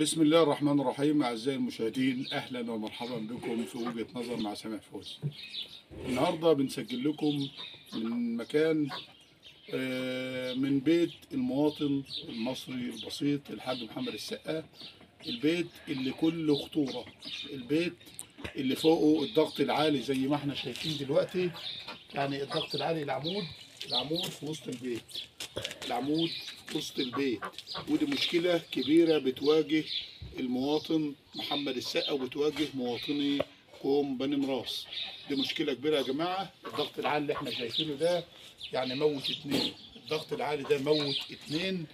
بسم الله الرحمن الرحيم أعزائي المشاهدين أهلا ومرحبا بكم في وجهة نظر مع سامح فوز. النهاردة بنسجل لكم من مكان آه، من بيت المواطن المصري البسيط الحاج محمد السقا. البيت اللي كله خطورة البيت اللي فوقه الضغط العالي زي ما إحنا شايفين دلوقتي. يعني الضغط العالي العمود العمود في وسط البيت العمود وسط البيت. ودي مشكلة كبيرة بتواجه المواطن محمد السقا وبتواجه مواطني قوم بني مراس. دي مشكلة كبيرة يا جماعة. الضغط العالي اللي إحنا شايفينه ده يعني موت اتنين. الضغط العالي ده موت اتنين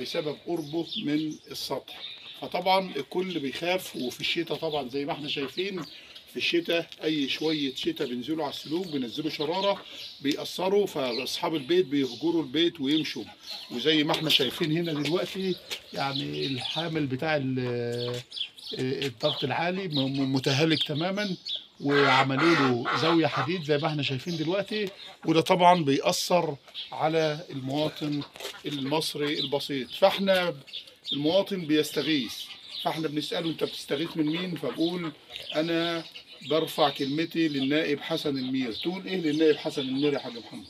بسبب قربه من السطح. فطبعا الكل بيخاف وفي الشتاء طبعا زي ما إحنا شايفين في الشتاء أي شوية شتاء بينزلوا على السلوك بينزلوا شرارة بيأثروا فأصحاب البيت بيهجروا البيت ويمشوا. وزي ما إحنا شايفين هنا دلوقتي يعني الحامل بتاع ال- الضغط العالي متهالك تماما وعملوا له زاوية حديد زي ما إحنا شايفين دلوقتي. وده طبعا بيأثر على المواطن المصري البسيط. فإحنا المواطن بيستغيث. فاحنا بنسأله انت بتستغيث من مين؟ فبقول أنا برفع كلمتي للنائب حسن المير. تقول إيه للنائب حسن المير يا حاج محمد؟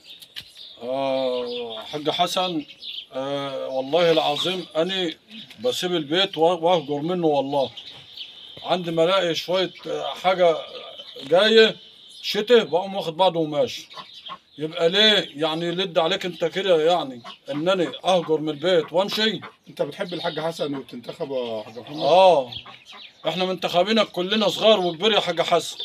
آه حاج حسن آه والله العظيم أنا بسيب البيت وأهجر منه والله. عندي ما الاقي شوية آه، حاجة جاية شتاء بقوم واخد بعضه وماشي. يبقى ليه؟ يعني يلد عليك انت كده يعني. انني اهجر من البيت. وامشي انت بتحب الحاج حسن وبتنتخبه يا حاج محمد؟ آه. إحنا منتخبينك كلنا صغار وكبير يا حاج حسن.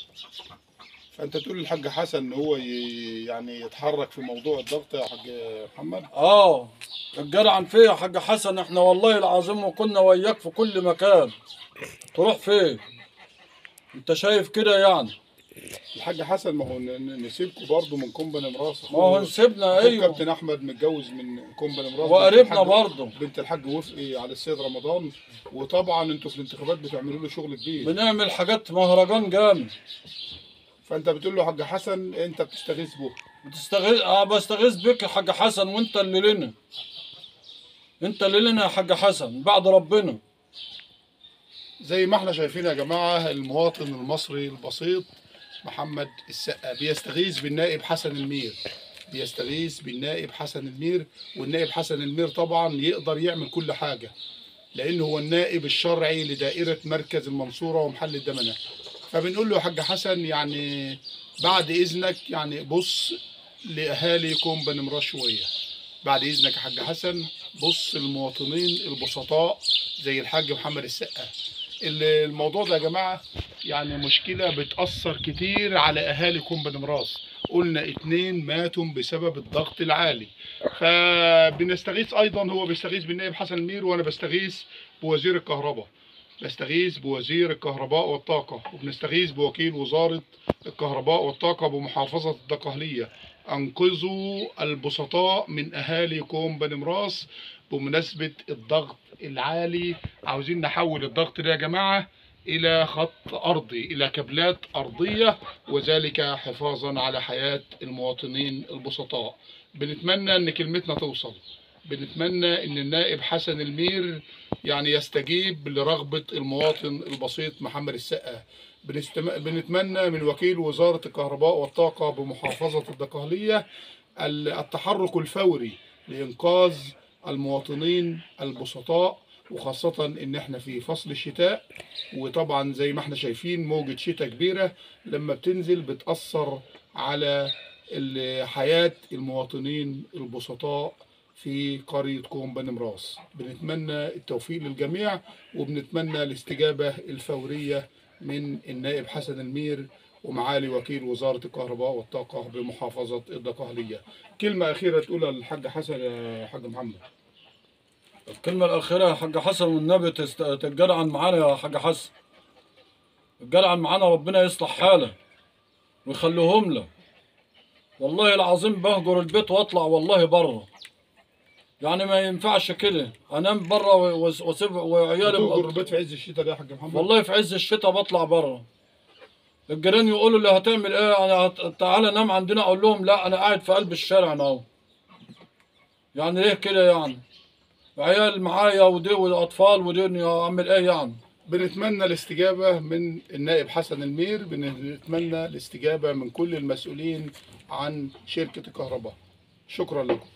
فأنت تقول للحاج حسن إن هو ي- يعني يتحرك في موضوع الضغط يا حاج محمد؟ آه. الجدعان فيه يا حاج حسن. إحنا والله العظيم وكنا وياك في كل مكان. تروح فين أنت شايف كده يعني. الحاج حسن ما هو نسيبكم برضه من كومباني مراس ما هو نسيبنا أيوه. كابتن أحمد متجوز من كومباني مراس وقريبنا برضه. بنت الحاج وفقي على السيد رمضان. وطبعا أنتوا في الانتخابات بتعملوا له شغل كبير. بنعمل حاجات مهرجان جامد. فأنت بتقول له حاج حسن أنت بتستغيث به بتستغيث؟ آه بستغيث بك يا حاج حسن وأنت اللي لنا. أنت اللي لنا يا حاج حسن بعد ربنا. زي ما إحنا شايفين يا جماعة المواطن المصري البسيط محمد السقا بيستغيث بالنائب حسن المير. بيستغيث بالنائب حسن المير والنائب حسن المير طبعا يقدر يعمل كل حاجة لأنه هو النائب الشرعي لدائرة مركز المنصورة ومحل الدمنة. فبنقول له يا حاج حسن يعني بعد إذنك يعني بص لاهالي كوم بني مراس شوية. بعد إذنك يا حاج حسن بص المواطنين البسطاء زي الحاج محمد السقا. ال- الموضوع ده يا جماعة يعني مشكلة بتأثر كتير على اهالي كوم بني مراس قلنا اتنين ماتوا بسبب الضغط العالي. فبنستغيث أيضا هو بيستغيث بالنائب حسن المير وأنا بستغيث بوزير الكهرباء. بستغيث بوزير الكهرباء والطاقة وبنستغيث بوكيل وزارة الكهرباء والطاقة بمحافظة الدقهلية أنقذوا البسطاء من أهالي كوم بني مراس بمناسبة الضغط العالي. عاوزين نحول الضغط ده يا جماعة إلى خط أرضي إلى كابلات أرضية وذلك حفاظا على حياة المواطنين البسطاء. بنتمنى إن كلمتنا توصل. بنتمنى إن النائب حسن المير يعني يستجيب لرغبة المواطن البسيط محمد السقا. بنستم... بنتمنى من وكيل وزارة الكهرباء والطاقة بمحافظة الدقهلية ال- التحرك الفوري لإنقاذ المواطنين البسطاء وخاصة إن إحنا في فصل الشتاء. وطبعا زي ما إحنا شايفين موجة شتاء كبيرة لما بتنزل بتأثر على حياة المواطنين البسطاء في قرية كوم بني مراس. بنتمنى التوفيق للجميع وبنتمنى الاستجابة الفورية من النائب حسن المير ومعالي وكيل وزارة الكهرباء والطاقة بمحافظة الدقهلية. كلمة أخيرة تقولها للحاج حسن يا حاج محمد. الكلمة الأخيرة يا حاج حسن والنبي تتجدعن معانا يا حاج حسن. الجدعن معانا ربنا يصلح حاله ويخليهم له والله العظيم بهجر البيت واطلع والله بره يعني ما ينفعش كده. أنام بره واسيب وعيالي البيت في عز الشتاء ده يا حاج محمد؟ والله في عز الشتاء بطلع بره الجيران يقولوا لي هتعمل إيه؟ أنا. تعالى نام عندنا أقول لهم لا أنا قاعد في قلب الشارع أنا أهو. يعني ليه كده يعني؟ عيال معايا ودي والأطفال ودي أعمل إيه يعني؟ بنتمنى الاستجابة من النائب حسن المير بنتمنى الاستجابة من كل المسؤولين عن شركة الكهرباء شكرا لكم.